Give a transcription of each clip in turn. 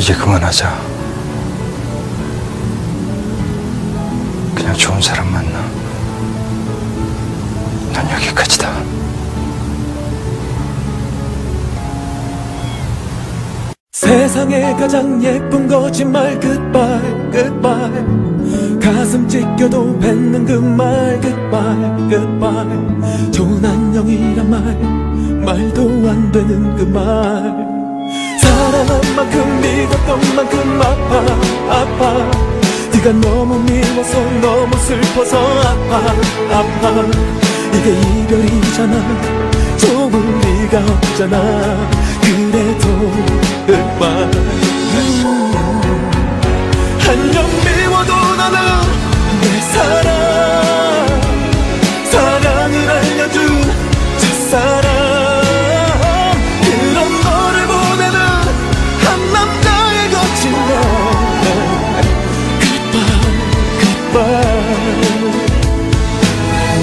이제 그만하자. 그냥 좋은 사람 만나. 난 여기까지다. 세상에 가장 예쁜 거짓말 goodbye goodbye 가슴 찢겨도 뱉는 그말 goodbye goodbye 좋은 안녕이란 말 말도 안 되는 그말 사랑한 만큼 믿었던 만큼 아파 아파. 네가 너무 미워서 너무 슬퍼서 아파 아파. 이게 이별이잖아. 좋을 리가 없잖아. 그래도 한점 미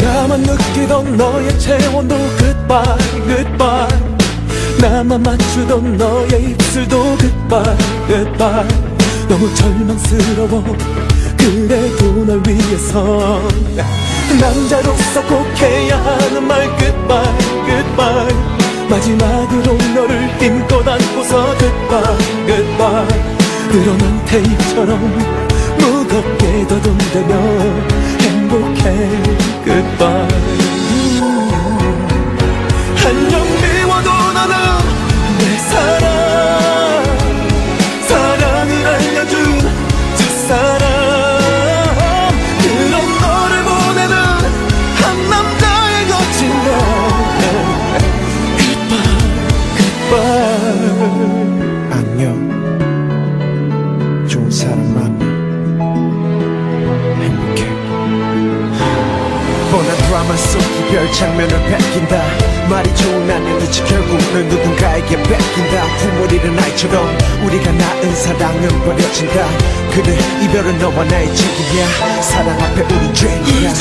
나만 느끼던 너의 체온도 goodbye goodbye. 나만 맞추던 너의 입술도 goodbye goodbye. 너무 절망스러워 그래도 널 위해서. 남자로서 꼭 해야 하는 말 goodbye goodbye. 마지막으로 너를 힘껏 안고서 goodbye goodbye. 늘어난 테이프처럼 무겁게 더듬대며 행복해. 한 드라마 속 이별 장면을 뺏긴다. 말이 좋은 안녕이지 결국은 누군가에게 뺏긴다. 후물이는 아이처럼 우리가 낳은 사랑은 버려진다. 그래 이별은 너와 나의 책임이야. 사랑 앞에 우린 죄인이야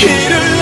Hit